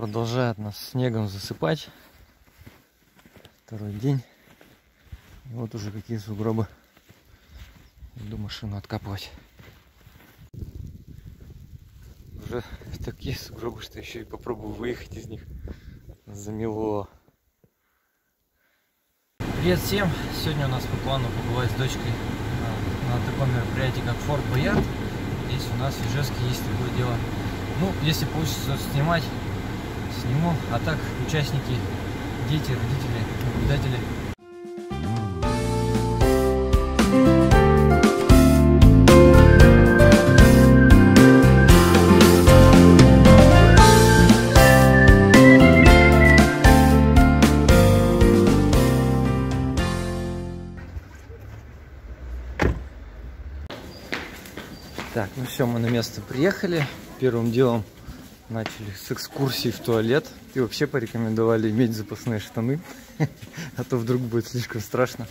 Продолжает нас снегом засыпать. Второй день. И вот уже какие сугробы. Иду машину откапывать. Уже такие сугробы, что еще и попробую выехать из них. Замело. Привет всем! Сегодня у нас по плану побывать с дочкой на, на таком мероприятии, как Форт Боярд. Здесь у нас в Ижевске есть такое дело. Ну, если получится снимать, сниму. А так, участники, дети, родители, наблюдатели. Так, ну все, мы на место приехали. Первым делом начали с экскурсии в туалет. И вообще порекомендовали иметь запасные штаны, а то вдруг будет слишком страшно.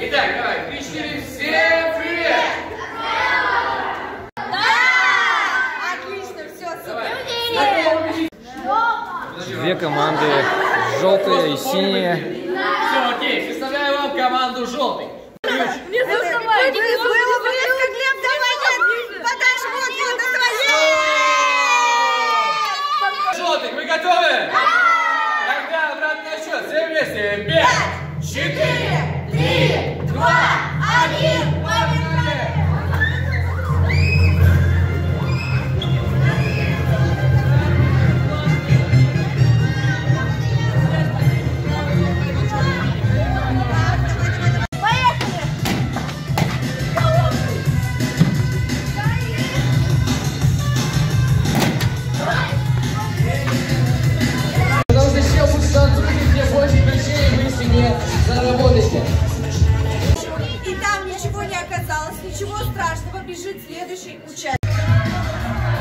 Итак, давай, четыре, всем привет! Отлично, все, супер. Две команды, желтые и синие. Все, окей, представляю вам команду желтый. Было близко, Глеб, давай, подальше, вот, вот, давай. Желтый, вы готовы? Тогда обратный отсчет, все вместе. Пять, четыре, три, два, один,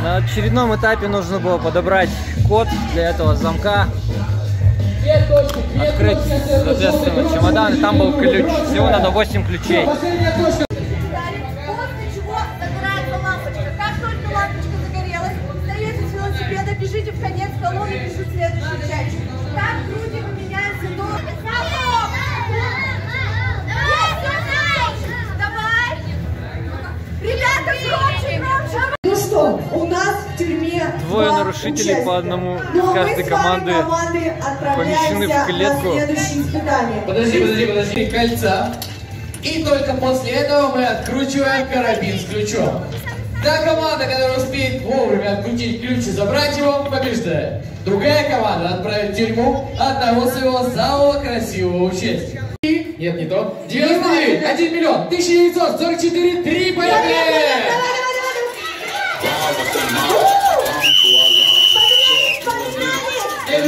На очередном этапе нужно было подобрать код для этого замка, открыть, соответственно, чемодан, и там был ключ. Всего надо 8 ключей. Двое нарушителей по одному из каждой команды команды помещены в клетку. Подожди, подожди, подожди. Кольца. И только после этого мы откручиваем карабин с ключом. Та команда, которая успеет вовремя открутить ключ и забрать его, побеждает. Другая команда отправит в тюрьму одного своего самого красивого участника. И, нет, не то, 99, 1 миллион, 1944, 3, поехали!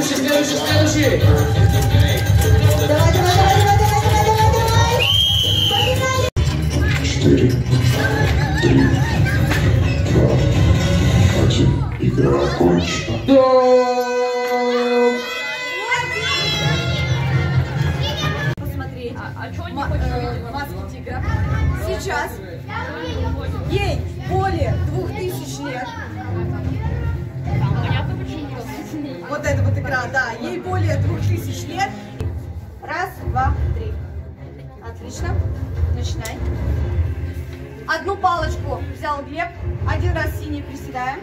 Следующий, следующий, следующий. Давай, давай, давай, давай, давай, давай, давай, давай. четыре, три, два, один. Игра окончена. Стоп! посмотреть ма- э, маски тигра. Сейчас ей более двух тысяч лет. Вот это вот экран, да, ей более двух тысяч лет. Раз, два, три. Отлично. Начинай. Одну палочку взял Глеб, один раз синий приседаем.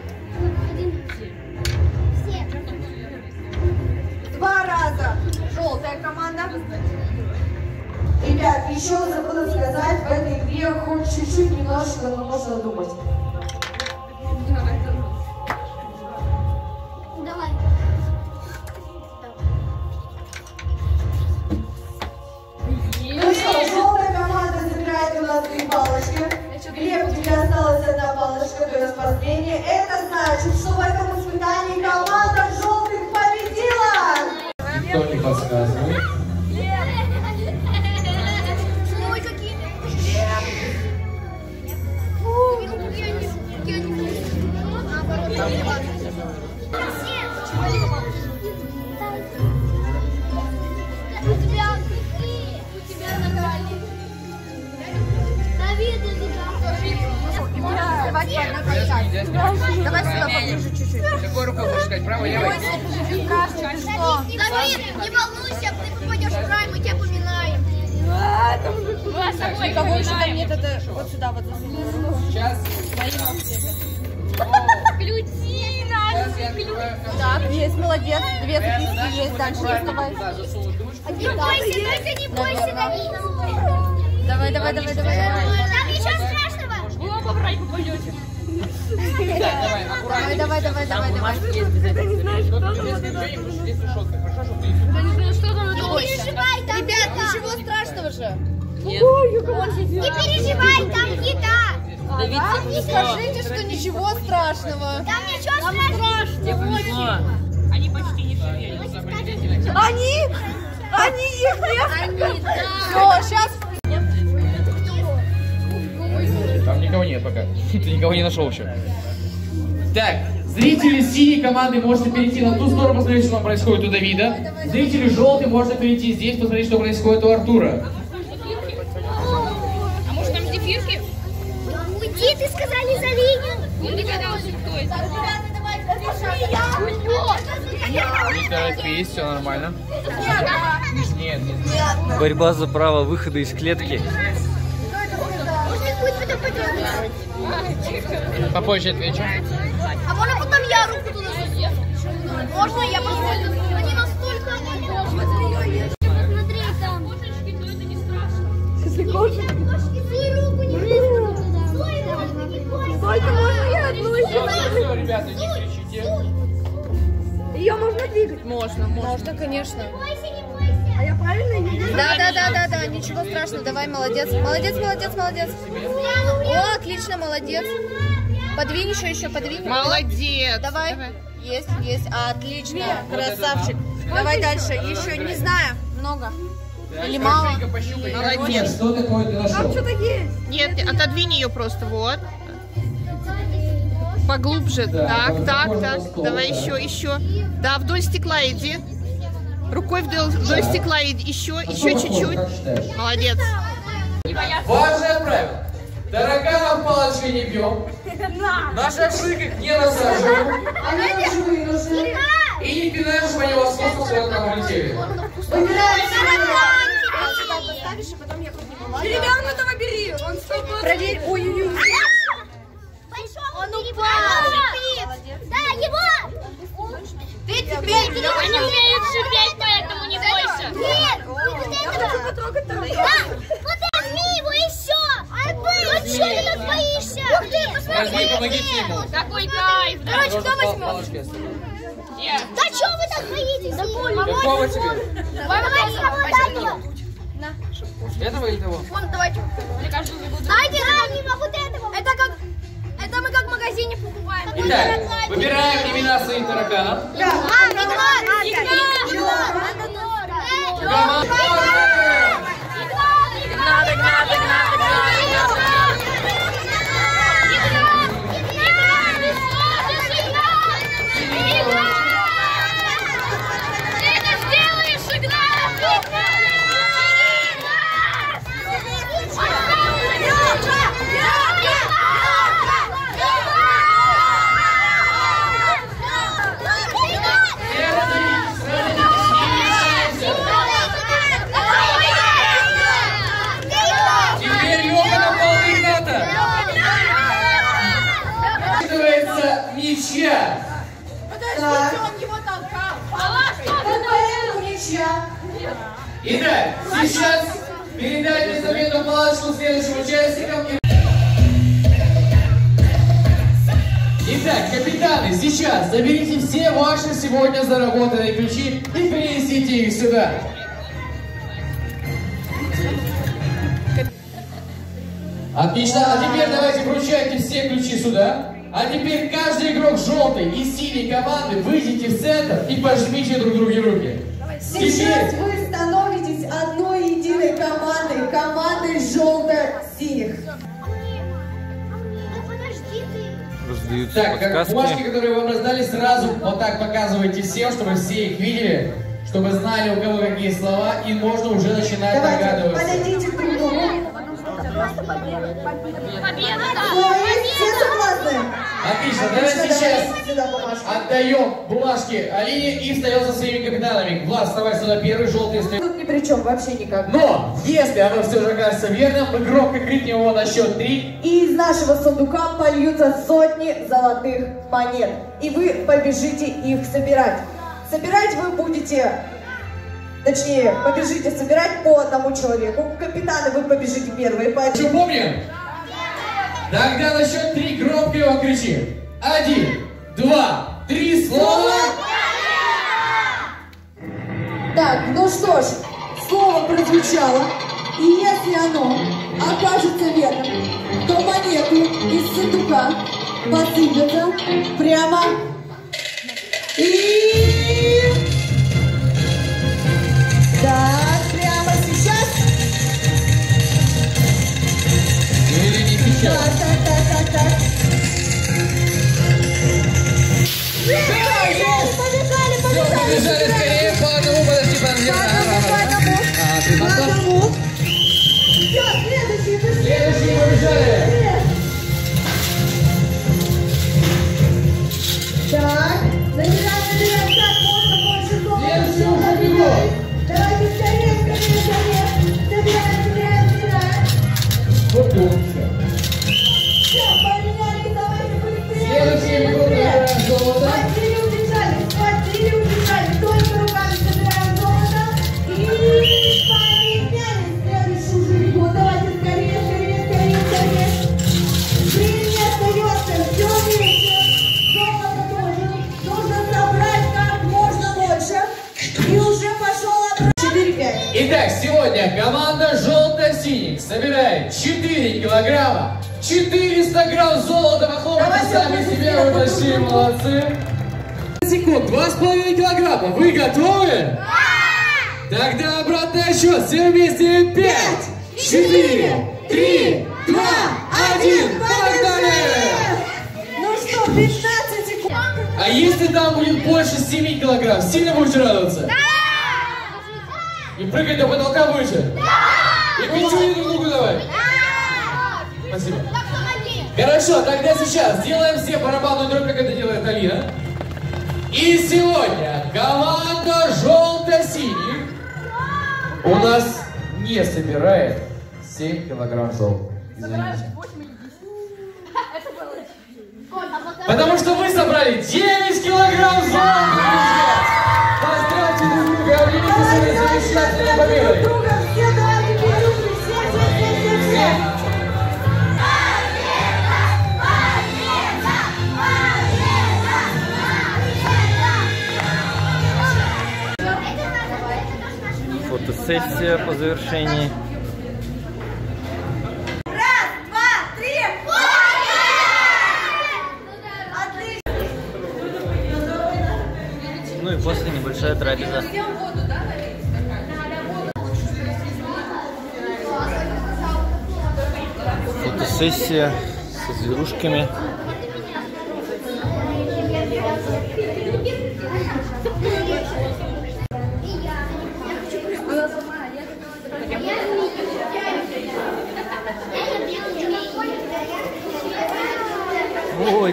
Два раза желтая команда. Ребят, еще забыла сказать, в этой игре хоть чуть-чуть немножко, но нужно думать. подсказывает. Давай сюда поближе чуть-чуть. Какой рукой будешь сказать, право, левой? Ты что? Давид, не волнуйся, ты попадешь в рай, мы тебя поминаем. У кого еще там нет, это вот сюда вот. Сейчас. Так, есть, молодец. Две записки есть, дальше доставай. Не бойся, только не бойся, Давид. Давай, давай, давай, давай. Там ничего страшного. Давай, давай, давай, давай, давай. Не переживай, там Ребят, ничего страшного же. Не переживай, там еда. Не скажите, что ничего страшного. Там ничего страшного. Они? Они их нет? Все, сейчас. Там никого нет пока. Ты никого не нашел еще. Так, зрители синей команды можете перейти на ту сторону, посмотреть, что там происходит у Давида. Зрители желтой можно перейти здесь, посмотреть, что происходит у Артура. Уйди, ты сказали за линию. торопись, все нормально. Нет, нет. Борьба за право выхода из клетки. Попозже отвечу. Можно я руку туда засуну? Можно я просто... Они настолько... Посмотри там. Если кошечки, ты руку не высунула. Стой, только не бойся. Только можно я одну Все, ребята, не кричите. Ее можно двигать? Можно, можно, конечно. Бойся, не бойся. А я правильно ее Да, да, да, да, да, ничего страшного, давай, молодец. Молодец, молодец, молодец. О, отлично, молодец. Подвинь еще, еще, подвинь. Молодец. Давай. Есть, есть. Отлично, красавчик. Давай дальше. Еще, не знаю, много. Или мало. Молодец. Что такое ты нашел? есть. Нет, отодвинь ее просто, вот. Поглубже. Да, Так, так, так. стол, Давай да. еще, еще. Да, вдоль стекла иди. Рукой вдоль, вдоль стекла иди. Еще, На еще чуть-чуть. Молодец. Важное правило. Тараканов палочкой не бьем. На шашлык их не насаживаем. Они живые нужны. И не пинаем, чтобы они вас в космос куда-то улетели. Выбираем Поставишь, и потом я бери. Он Проверь. Ой-ой-ой. Он упал. Да, его. Ты теперь... Они умеют шипеть, поэтому не бойся. Нет, вот этого. Да, вот возьми его и все. Ну что ты так боишься? Ух ты, посмотри. Возьми, помогите ему. Какой кайф. Короче, кто возьмет? Да что вы так боитесь? Какого тебе? Помогайте, кого дать Этого или того? Вон, давайте. Дайте нам именно вот этого. Это как... Это мы как в магазине покупаем. Итак, выбираем имена своих тараканов. А, Игнат! Игнат! Команда Игнат, и принесите их сюда. Отлично, а теперь давайте вручайте все ключи сюда. А теперь каждый игрок желтой и синей команды выйдите в центр и пожмите друг друге руки. Сейчас Теперь вы становитесь одной единой командой, командой желто-синих. Ты. Раздаются Так, бумажки, подсказки. которые вам раздали, сразу вот так показывайте всем, чтобы все их видели, чтобы знали, у кого какие слова, и можно уже начинать Давайте, догадываться. подойдите к другу. Победа, да! Все есть? Все согласны? Отлично, давайте сейчас отдаем бумажки Алине и встаем за своими капитанами. Влад, вставай сюда первый, желтый стоит. Тут ни при чем, вообще никак. Но, если оно все же окажется верным, мы громко крикнем его на счет три. И из нашего сундука польются сотни золотых монет. И вы побежите их собирать. Собирать вы будете, точнее, побежите собирать по одному человеку. Капитаны вы побежите первые по Что, помним? Тогда на счет три громко его кричим. Один, два, три, слово. Так, ну что ж, слово прозвучало, и если оно окажется верным, то монеты из сундука посыпятся прямо и... килограмма, 400 грамм золота. Похлопайте Давайте сами аплодисменты себя, вы друг большие другу. молодцы. Секунд, 2,5 килограмма. Вы готовы? Тогда обратный отсчет. Все вместе. 5, 4, 3, 2, 1. Погнали! Ну что, 15 секунд. А если там будет больше 7 килограмм, сильно будете радоваться? И прыгать до потолка выше? И пятерни друг другу давай. Спасибо. Хорошо, тогда сейчас сделаем все барабанную дробь, как это делает Алина. И сегодня команда желто-синих у нас не собирает 7 килограмм золота. Извините. Потому что вы собрали 9 килограмм золота, друзья! Поздравьте друг друга, обнимите своей замечательной победой! Фотосессия по завершении. Раз, два, три. Отлично. Ну и после небольшая трапеза. Фотосессия со зверушками.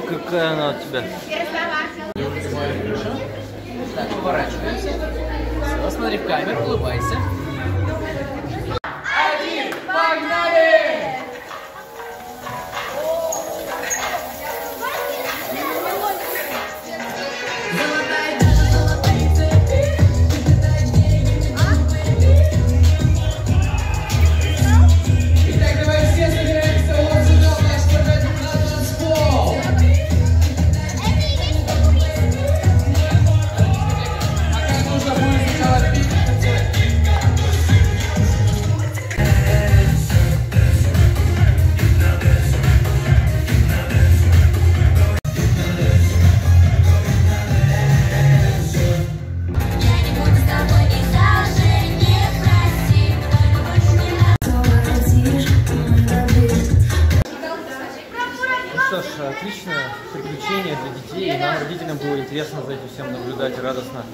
Какая она у тебя. Все, смотри в камеру, улыбайся. Интересно за этим всем наблюдать радостно.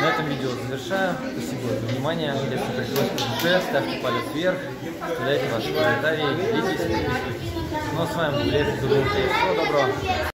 На этом видео завершаю. Спасибо за внимание. Если пришлось по душе, ставьте палец вверх, оставляйте ваши комментарии, делитесь, подписывайтесь. Ну а с вами был Лев Всего доброго.